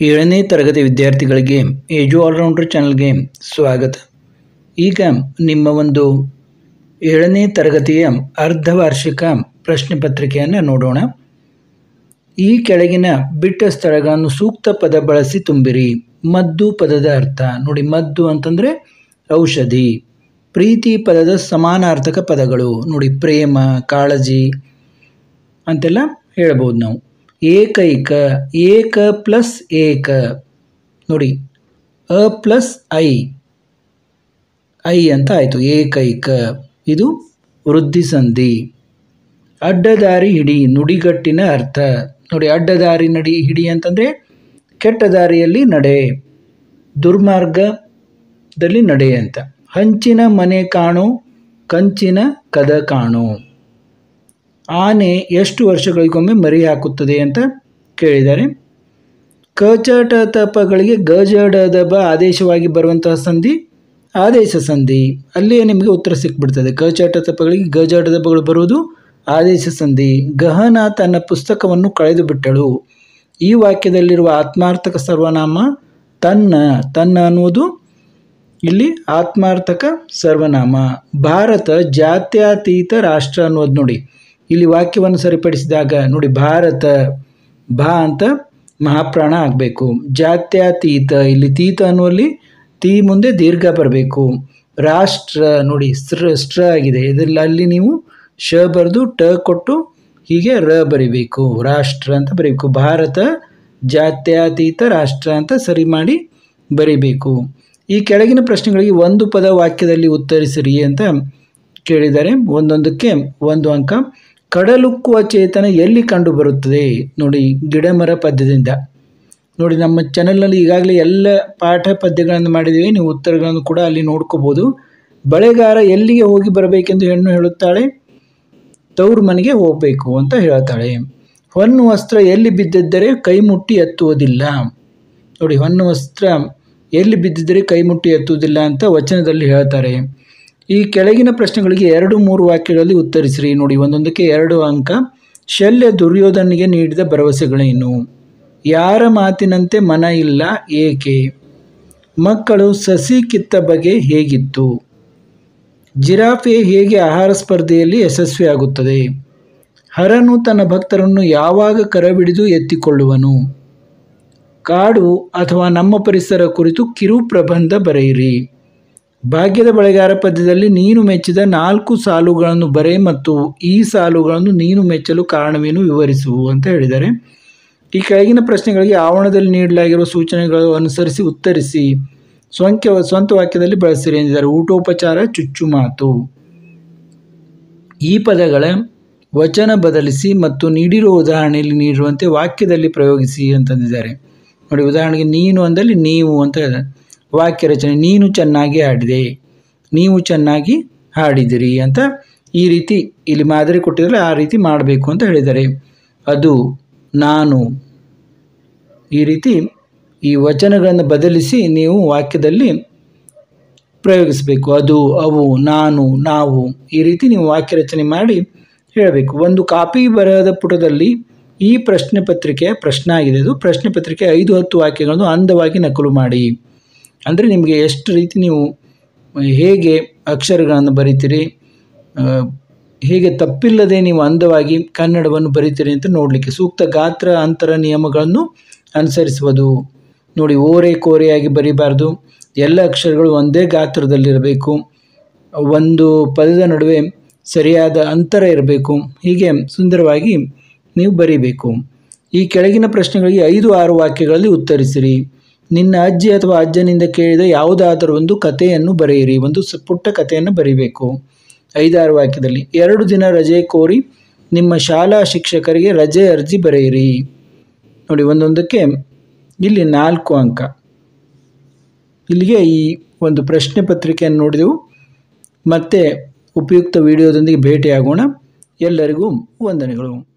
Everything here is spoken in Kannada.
ಏಳನೇ ತರಗತಿ ವಿದ್ಯಾರ್ಥಿಗಳಿಗೆ ಏಜು ಆಲ್ರೌಂಡರ್ ಚಾನಲ್ಗೆ ಸ್ವಾಗತ. ಈಗ ನಿಮ್ಮ ಒಂದು ಏಳನೇ ತರಗತಿಯ ಅರ್ಧವಾರ್ಷಿಕ ಪ್ರಶ್ನೆ ಪತ್ರಿಕೆಯನ್ನು ನೋಡೋಣ. ಈ ಕೆಳಗಿನ ಬಿಟ್ಟ ಸ್ಥಳಗಳನ್ನು ಸೂಕ್ತ ಪದ ಬಳಸಿ ತುಂಬಿರಿ. ಮದ್ದು ಪದದ ಅರ್ಥ. ನೋಡಿ, ಮದ್ದು ಅಂತಂದರೆ ಔಷಧಿ. ಪ್ರೀತಿ ಪದದ ಸಮಾನಾರ್ಥಕ ಪದಗಳು. ನೋಡಿ, ಪ್ರೇಮ, ಕಾಳಜಿ ಅಂತೆಲ್ಲ ಹೇಳ್ಬೋದು ನಾವು. ಏಕೈಕ, ಏಕ ಪ್ಲಸ್ ಏಕ. ನೋಡಿ, ಅ ಪ್ಲಸ್ ಐ. ಐ ಅಂತ ಆಯಿತು, ಏಕೈಕ. ಇದು ವೃದ್ಧಿ ಸಂಧಿ ಅಡ್ಡದಾರಿ ಹಿಡಿ, ನುಡಿಗಟ್ಟಿನ ಅರ್ಥ. ನೋಡಿ, ಅಡ್ಡದಾರಿ ನಡಿ, ಹಿಡಿ ಅಂತಂದರೆ ಕೆಟ್ಟ ದಾರಿಯಲ್ಲಿ ನಡೆ, ದುರ್ಮಾರ್ಗದಲ್ಲಿ ನಡೆ ಅಂತ. ಹಂಚಿನ ಮನೆ ಕಾಣು, ಕಂಚಿನ ಕದ ಕಾಣು. ಆನೆ ಎಷ್ಟು ವರ್ಷಗಳಿಗೊಮ್ಮೆ ಮರಿ ಹಾಕುತ್ತದೆ ಅಂತ ಕೇಳಿದ್ದಾರೆ. ಕಚಟ ತಪಗಳಿಗೆ ಗಜಡದಬ ಆದೇಶವಾಗಿ ಬರುವಂತಹ ಸಂಧಿ, ಆದೇಶ ಸಂಧಿ. ಅಲ್ಲಿಯೇ ನಿಮಗೆ ಉತ್ತರ ಸಿಕ್ಬಿಡ್ತದೆ. ಕಚಟ ತಪಗಳಿಗೆ ಗಜಡದಬಗಳು ಬರುವುದು ಆದೇಶ ಸಂಧಿ. ಗಹನ ತನ್ನ ಪುಸ್ತಕವನ್ನು ಕಳೆದು ಬಿಟ್ಟಳು ಈ ವಾಕ್ಯದಲ್ಲಿರುವ ಆತ್ಮಾರ್ಥಕ ಸರ್ವನಾಮ ತನ್ನ ತನ್ನ ಅನ್ನುವುದು ಇಲ್ಲಿ ಆತ್ಮಾರ್ಥಕ ಸರ್ವನಾಮ. ಭಾರತ ಜಾತ್ಯಾತೀತ ರಾಷ್ಟ್ರ ಅನ್ನೋದು ನೋಡಿ. ಇಲ್ಲಿ ವಾಕ್ಯವನ್ನು ಸರಿಪಡಿಸಿದಾಗ ನೋಡಿ ಭಾರತ ಭಾ ಅಂತ ಮಹಾಪ್ರಾಣ ಆಗಬೇಕು. ಜಾತ್ಯಾತೀತ ಇಲ್ಲಿ ತೀತ ಅನ್ನುವಲ್ಲಿ ತೀ ಮುಂದೆ ದೀರ್ಘ ಬರಬೇಕು. ರಾಷ್ಟ್ರ ನೋಡಿ ಸ್ತ್ರ ಸ್ಟ್ರ ಆಗಿದೆ. ಇದರಲ್ಲಿ ಅಲ್ಲಿ ನೀವು ಶ ಬರೆದು ಟ ಕೊಟ್ಟು ಹೀಗೆ ರ ಬರಿಬೇಕು. ರಾಷ್ಟ್ರ ಅಂತ ಬರೀಬೇಕು. ಭಾರತ ಜಾತ್ಯಾತೀತ ರಾಷ್ಟ್ರ ಅಂತ ಸರಿ ಮಾಡಿ ಬರಿಬೇಕು. ಈ ಕೆಳಗಿನ ಪ್ರಶ್ನೆಗಳಿಗೆ ಒಂದು ಪದ ವಾಕ್ಯದಲ್ಲಿ ಉತ್ತರಿಸಿರಿ ಅಂತ ಕೇಳಿದ್ದಾರೆ. ಒಂದೊಂದಕ್ಕೆ ಒಂದು ಅಂಕ. ಕಡಲುಕ್ಕುವ ಚೇತನ ಎಲ್ಲಿ ಕಂಡು ಬರುತ್ತದೆ ನೋಡಿ ಗಿಡಮರ ಪದ್ಯದಿಂದ. ನೋಡಿ ನಮ್ಮ ಚಾನೆಲ್ನಲ್ಲಿ ಈಗಾಗಲೇ ಎಲ್ಲ ಪಾಠ ಪದ್ಯಗಳನ್ನು ಮಾಡಿದ್ದೀವಿ. ನೀವು ಉತ್ತರಗಳನ್ನು ಕೂಡ ಅಲ್ಲಿ ನೋಡ್ಕೋಬೋದು. ಬಳೆಗಾರ ಎಲ್ಲಿಗೆ ಹೋಗಿ ಬರಬೇಕೆಂದು ಹೆಣ್ಣು ಹೇಳುತ್ತಾಳೆ? ತವ್ರ ಮನೆಗೆ ಹೋಗಬೇಕು ಅಂತ ಹೇಳ್ತಾಳೆ. ಹೊನ್ನು ವಸ್ತ್ರ ಎಲ್ಲಿ ಬಿದ್ದಿದ್ದರೆ ಕೈ ಮುಟ್ಟಿ ಎತ್ತುವುದಿಲ್ಲ. ನೋಡಿ ಹೊನ್ನು ವಸ್ತ್ರ ಎಲ್ಲಿ ಬಿದ್ದಿದ್ದರೆ ಕೈ ಮುಟ್ಟಿ ಎತ್ತುವುದಿಲ್ಲ ಅಂತ ವಚನದಲ್ಲಿ ಹೇಳ್ತಾರೆ. ಈ ಕೆಳಗಿನ ಪ್ರಶ್ನೆಗಳಿಗೆ ಎರಡು ಮೂರು ವಾಕ್ಯಗಳಲ್ಲಿ ಉತ್ತರಿಸಿರಿ. ನೋಡಿ, ಒಂದೊಂದಕ್ಕೆ ಎರಡು ಅಂಕ. ಶಲ್ಯ ದುರ್ಯೋಧನಿಗೆ ನೀಡಿದ ಭರವಸೆಗಳೇನು? ಯಾರ ಮಾತಿನಂತೆ ಮನ ಇಲ್ಲ, ಏಕೆ? ಮಕ್ಕಳು ಸಸಿ ಕಿತ್ತ ಬಗೆ ಹೇಗಿತ್ತು? ಜಿರಾಫೆ ಹೇಗೆ ಆಹಾರ ಸ್ಪರ್ಧೆಯಲ್ಲಿ ಯಶಸ್ವಿಯಾಗುತ್ತದೆ? ಹರನು ತನ್ನ ಭಕ್ತರನ್ನು ಯಾವಾಗ ಕರಬಿಡಿದು ಎತ್ತಿಕೊಳ್ಳುವನು? ಕಾಡು ಅಥವಾ ನಮ್ಮ ಪರಿಸರ ಕುರಿತು ಕಿರು ಪ್ರಬಂಧ ಬರೆಯಿರಿ. ಭಾಗ್ಯದ ಬಳೆಗಾರ ಪದ್ಯದಲ್ಲಿ ನೀನು ಮೆಚ್ಚಿದ ನಾಲ್ಕು ಸಾಲುಗಳನ್ನು ಬರೆ ಮತ್ತು ಈ ಸಾಲುಗಳನ್ನು ನೀನು ಮೆಚ್ಚಲು ಕಾರಣವೇನು ವಿವರಿಸು ಅಂತ ಹೇಳಿದ್ದಾರೆ ಈ ಕೆಳಗಿನ ಪ್ರಶ್ನೆಗಳಿಗೆ ಆವರಣದಲ್ಲಿ ನೀಡಲಾಗಿರುವ ಸೂಚನೆಗಳು ಅನುಸರಿಸಿ ಉತ್ತರಿಸಿ ಸ್ವಂತ ಸ್ವಂತ ವಾಕ್ಯದಲ್ಲಿ ಬಳಸಿರಿ ಎಂದಿದ್ದಾರೆ. ಊಟೋಪಚಾರ, ಚುಚ್ಚು ಮಾತು. ಈ ಪದಗಳ ವಚನ ಬದಲಿಸಿ ಮತ್ತು ನೀಡಿರುವ ಉದಾಹರಣೆಯಲ್ಲಿ ನೀಡಿರುವಂತೆ ವಾಕ್ಯದಲ್ಲಿ ಪ್ರಯೋಗಿಸಿ ಅಂತಂದಿದ್ದಾರೆ. ನೋಡಿ, ಉದಾಹರಣೆಗೆ ನೀನು ಅಂದಲ್ಲಿ ನೀವು ಅಂತ ವಾಕ್ಯ ರಚನೆ, ನೀನು ಚೆನ್ನಾಗಿ ಹಾಡಿದೆ, ನೀವು ಚೆನ್ನಾಗಿ ಹಾಡಿದಿರಿ ಅಂತ ಈ ರೀತಿ ಇಲ್ಲಿ ಮಾದರಿ ಕೊಟ್ಟಿದ್ರೆ ಆ ರೀತಿ ಮಾಡಬೇಕು ಅಂತ ಹೇಳಿದ್ದಾರೆ. ಅದು ನಾನು. ಈ ರೀತಿ ಈ ವಚನಗಳನ್ನು ಬದಲಿಸಿ ನೀವು ವಾಕ್ಯದಲ್ಲಿ ಪ್ರಯೋಗಿಸಬೇಕು. ಅದು, ಅವು, ನಾನು, ನಾವು. ಈ ರೀತಿ ನೀವು ವಾಕ್ಯ ರಚನೆ ಮಾಡಿ ಹೇಳಬೇಕು. ಒಂದು ಕಾಪಿ ಬರಹದ ಪುಟದಲ್ಲಿ ಈ ಪ್ರಶ್ನೆ ಪತ್ರಿಕೆಯ ಪ್ರಶ್ನೆ ಆಗಿದೆ. ಅದು ಪ್ರಶ್ನೆ ಪತ್ರಿಕೆ ಐದು ಹತ್ತು ವಾಕ್ಯಗಳನ್ನು ಅಂದವಾಗಿ ನಕಲು ಮಾಡಿ. ಅಂದರೆ ನಿಮಗೆ ಎಷ್ಟು ರೀತಿ ನೀವು ಹೇಗೆ ಅಕ್ಷರಗಳನ್ನು ಬರಿತೀರಿ ಹೇಗೆ ತಪ್ಪಿಲ್ಲದೆ ನೀವು ಅಂದವಾಗಿ ಕನ್ನಡವನ್ನು ಬರಿತೀರಿ ಅಂತ ನೋಡಲಿಕ್ಕೆ ಸೂಕ್ತ ಗಾತ್ರ, ಅಂತರ ನಿಯಮಗಳನ್ನು ಅನುಸರಿಸುವುದು. ನೋಡಿ, ಓರೆ ಕೋರೆಯಾಗಿ ಬರಿಬಾರ್ದು. ಎಲ್ಲ ಅಕ್ಷರಗಳು ಒಂದೇ ಗಾತ್ರದಲ್ಲಿರಬೇಕು. ಒಂದು ಪದದ ನಡುವೆ ಸರಿಯಾದ ಅಂತರ ಇರಬೇಕು. ಹೀಗೆ ಸುಂದರವಾಗಿ ನೀವು ಬರೀಬೇಕು. ಈ ಕೆಳಗಿನ ಪ್ರಶ್ನೆಗಳಿಗೆ ಐದು, ಆರು ವಾಕ್ಯಗಳಲ್ಲಿ ಉತ್ತರಿಸಿರಿ. ನಿನ್ನ ಅಜ್ಜಿ ಅಥವಾ ಅಜ್ಜನಿಂದ ಕೇಳಿದ ಯಾವುದಾದರೂ ಒಂದು ಕಥೆಯನ್ನು ಬರೆಯಿರಿ, ಒಂದು ಪುಟ್ಟ ಕಥೆಯನ್ನು ಬರೀಬೇಕು. ಐದಾರು ವಾಕ್ಯದಲ್ಲಿ, ಎರಡು ದಿನ ರಜೆ ಕೋರಿ ನಿಮ್ಮ ಶಾಲಾ ಶಿಕ್ಷಕರಿಗೆ ರಜೆ ಅರ್ಜಿ ಬರೆಯಿರಿ. ನೋಡಿ, ಒಂದೊಂದಕ್ಕೆ ಇಲ್ಲಿ ನಾಲ್ಕು ಅಂಕ. ಇಲ್ಲಿಗೆ ಈ ಒಂದು ಪ್ರಶ್ನೆ ಪತ್ರಿಕೆಯನ್ನು ನೋಡಿದೆವು. ಮತ್ತೆ ಉಪಯುಕ್ತ ವಿಡಿಯೋದೊಂದಿಗೆ ಭೇಟಿಯಾಗೋಣ. ಎಲ್ಲರಿಗೂ ವಂದನೆಗಳು.